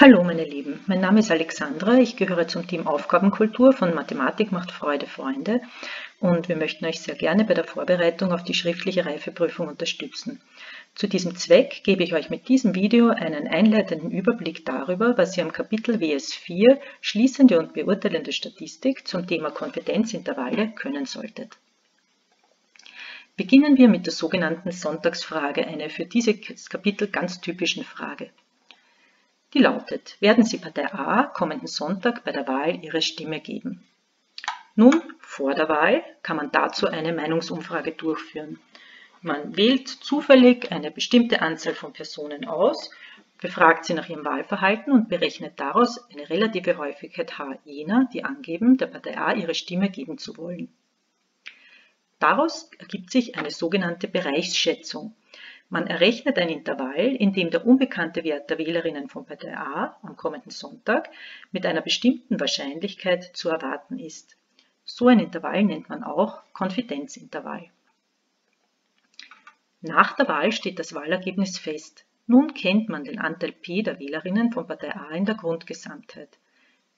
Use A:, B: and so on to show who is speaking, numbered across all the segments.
A: Hallo meine Lieben, mein Name ist Alexandra, ich gehöre zum Team Aufgabenkultur von Mathematik macht Freude Freunde und wir möchten euch sehr gerne bei der Vorbereitung auf die schriftliche Reifeprüfung unterstützen. Zu diesem Zweck gebe ich euch mit diesem Video einen einleitenden Überblick darüber, was ihr am Kapitel WS4 Schließende und beurteilende Statistik zum Thema Konfidenzintervalle können solltet. Beginnen wir mit der sogenannten Sonntagsfrage, eine für dieses Kapitel ganz typischen Frage. Die lautet, werden Sie Partei A kommenden Sonntag bei der Wahl Ihre Stimme geben? Nun, vor der Wahl kann man dazu eine Meinungsumfrage durchführen. Man wählt zufällig eine bestimmte Anzahl von Personen aus, befragt sie nach ihrem Wahlverhalten und berechnet daraus eine relative Häufigkeit H jener, die angeben, der Partei A ihre Stimme geben zu wollen. Daraus ergibt sich eine sogenannte Bereichsschätzung. Man errechnet ein Intervall, in dem der unbekannte Wert der Wählerinnen von Partei A am kommenden Sonntag mit einer bestimmten Wahrscheinlichkeit zu erwarten ist. So ein Intervall nennt man auch Konfidenzintervall. Nach der Wahl steht das Wahlergebnis fest. Nun kennt man den Anteil P der Wählerinnen von Partei A in der Grundgesamtheit.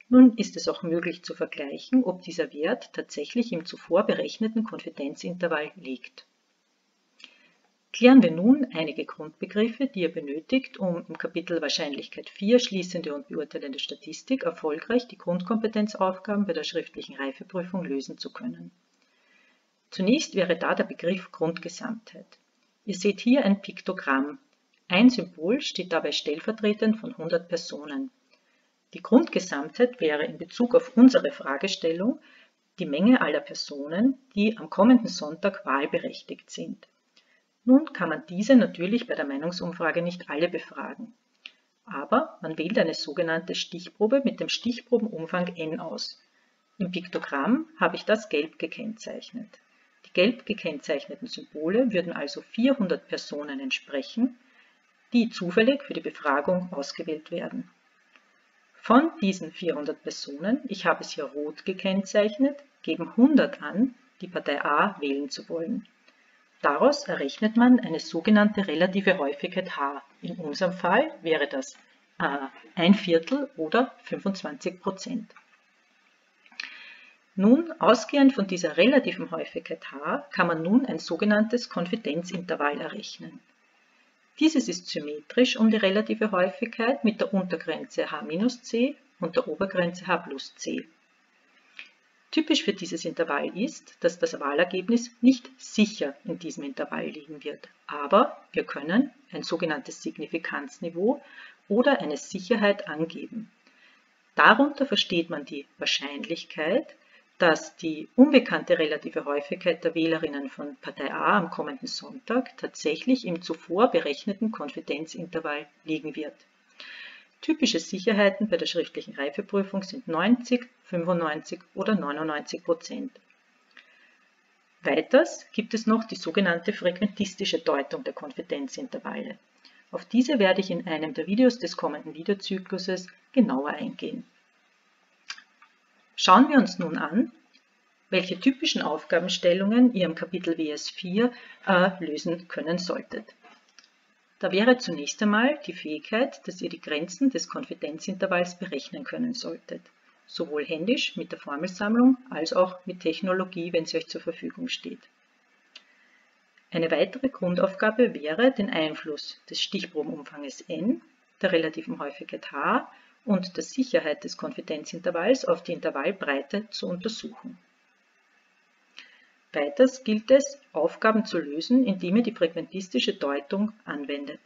A: Nun ist es auch möglich zu vergleichen, ob dieser Wert tatsächlich im zuvor berechneten Konfidenzintervall liegt. Klären wir nun einige Grundbegriffe, die ihr benötigt, um im Kapitel Wahrscheinlichkeit 4 Schließende und beurteilende Statistik erfolgreich die Grundkompetenzaufgaben bei der schriftlichen Reifeprüfung lösen zu können. Zunächst wäre da der Begriff Grundgesamtheit. Ihr seht hier ein Piktogramm. Ein Symbol steht dabei stellvertretend von 100 Personen. Die Grundgesamtheit wäre in Bezug auf unsere Fragestellung die Menge aller Personen, die am kommenden Sonntag wahlberechtigt sind. Nun kann man diese natürlich bei der Meinungsumfrage nicht alle befragen. Aber man wählt eine sogenannte Stichprobe mit dem Stichprobenumfang n aus. Im Piktogramm habe ich das gelb gekennzeichnet. Die gelb gekennzeichneten Symbole würden also 400 Personen entsprechen, die zufällig für die Befragung ausgewählt werden. Von diesen 400 Personen, ich habe es hier rot gekennzeichnet, geben 100 an, die Partei A wählen zu wollen. Daraus errechnet man eine sogenannte relative Häufigkeit H. In unserem Fall wäre das äh, ein Viertel oder 25 Prozent. Nun, ausgehend von dieser relativen Häufigkeit H kann man nun ein sogenanntes Konfidenzintervall errechnen. Dieses ist symmetrisch um die relative Häufigkeit mit der Untergrenze H minus c und der Obergrenze H plus c. Typisch für dieses Intervall ist, dass das Wahlergebnis nicht sicher in diesem Intervall liegen wird, aber wir können ein sogenanntes Signifikanzniveau oder eine Sicherheit angeben. Darunter versteht man die Wahrscheinlichkeit, dass die unbekannte relative Häufigkeit der Wählerinnen von Partei A am kommenden Sonntag tatsächlich im zuvor berechneten Konfidenzintervall liegen wird. Typische Sicherheiten bei der schriftlichen Reifeprüfung sind 90, 95 oder 99 Prozent. Weiters gibt es noch die sogenannte frequentistische Deutung der Konfidenzintervalle. Auf diese werde ich in einem der Videos des kommenden Videozykluses genauer eingehen. Schauen wir uns nun an, welche typischen Aufgabenstellungen ihr im Kapitel WS4 äh, lösen können solltet. Da wäre zunächst einmal die Fähigkeit, dass ihr die Grenzen des Konfidenzintervalls berechnen können solltet, sowohl händisch mit der Formelsammlung als auch mit Technologie, wenn sie euch zur Verfügung steht. Eine weitere Grundaufgabe wäre, den Einfluss des Stichprobenumfanges n, der relativen Häufigkeit h und der Sicherheit des Konfidenzintervalls auf die Intervallbreite zu untersuchen. Weiters gilt es, Aufgaben zu lösen, indem ihr die frequentistische Deutung anwendet.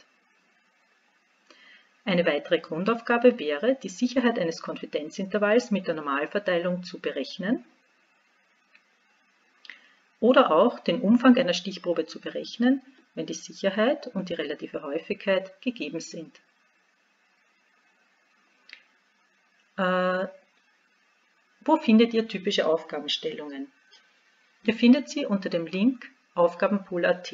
A: Eine weitere Grundaufgabe wäre, die Sicherheit eines Konfidenzintervalls mit der Normalverteilung zu berechnen oder auch den Umfang einer Stichprobe zu berechnen, wenn die Sicherheit und die relative Häufigkeit gegeben sind. Äh, wo findet ihr typische Aufgabenstellungen? Ihr findet sie unter dem Link Aufgabenpool.at.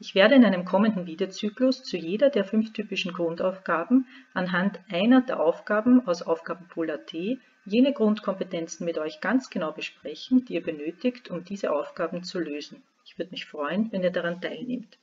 A: Ich werde in einem kommenden Videozyklus zu jeder der fünf typischen Grundaufgaben anhand einer der Aufgaben aus Aufgabenpool.at jene Grundkompetenzen mit euch ganz genau besprechen, die ihr benötigt, um diese Aufgaben zu lösen. Ich würde mich freuen, wenn ihr daran teilnehmt.